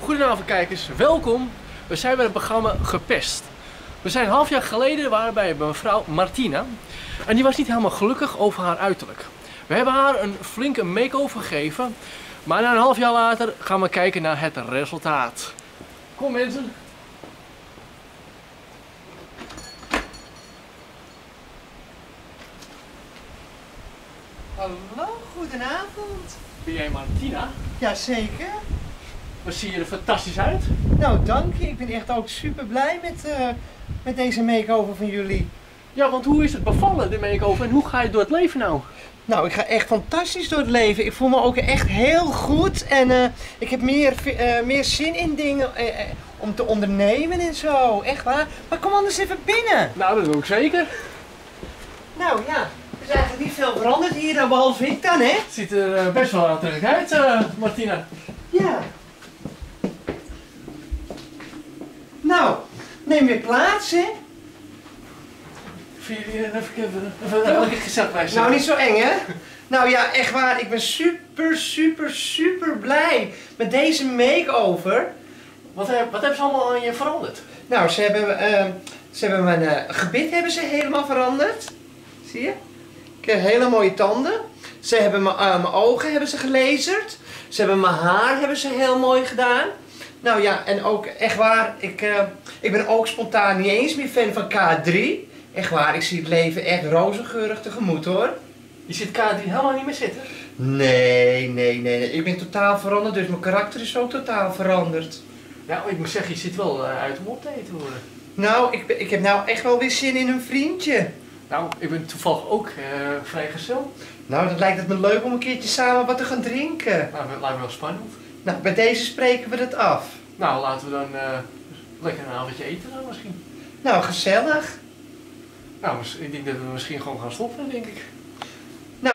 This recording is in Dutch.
Goedenavond kijkers, welkom. We zijn bij het programma Gepest. We zijn een half jaar geleden waren bij mevrouw Martina. En die was niet helemaal gelukkig over haar uiterlijk. We hebben haar een flinke make-over gegeven. Maar na een half jaar later gaan we kijken naar het resultaat. Kom mensen. Hallo, goedenavond. Ben jij Martina? Jazeker. Wat zie je er fantastisch uit. Nou, dank je. Ik ben echt ook super blij met, eh, met deze make-over van jullie. Ja, want hoe is het bevallen, de make-over? En hoe ga je door het leven nou? Nou, ik ga echt fantastisch door het leven. Ik voel me ook echt heel goed. En eh, ik heb meer, eh, meer zin in dingen om te ondernemen en zo. Echt waar. Maar kom anders even binnen. Nou, dat doe ik zeker. Nou ja, er is eigenlijk niet veel veranderd hier, dan behalve ik dan, hè? Het ziet er best wel aantrekkelijk uit, Martina. Ja. Nou, neem weer plaats, hè? Vind je die, eh, even, even, even, even Nou, niet zo eng, hè? Nou ja, echt waar. Ik ben super, super, super blij met deze make-over. Wat, heb, wat hebben ze allemaal aan je veranderd? Nou, ze hebben, eh, ze hebben mijn eh, gebit hebben ze helemaal veranderd. Zie je? Ik heb hele mooie tanden. Ze hebben mijn, eh, mijn ogen hebben ze gelezerd. Ze hebben mijn haar hebben ze heel mooi gedaan. Nou ja, en ook echt waar, ik, eh, ik ben ook spontaan niet eens meer fan van K3. Echt waar, ik zie het leven echt rozengeurig tegemoet hoor. Je ziet K3 helemaal niet meer zitten. Nee, nee, nee, nee. Ik ben totaal veranderd, dus mijn karakter is ook totaal veranderd. Ja, ik moet zeggen, je zit wel eh, uit om op te eten worden. Nou, ik, ik heb nou echt wel weer zin in een vriendje. Nou, ik ben toevallig ook uh, vrijgezel. Nou, dat lijkt het me leuk om een keertje samen wat te gaan drinken. Nou, dat lijkt me wel spannend. Nou, bij deze spreken we het af. Nou, laten we dan eh, lekker een avondje eten dan misschien. Nou, gezellig. Nou, ik denk dat we misschien gewoon gaan stoppen, denk ik.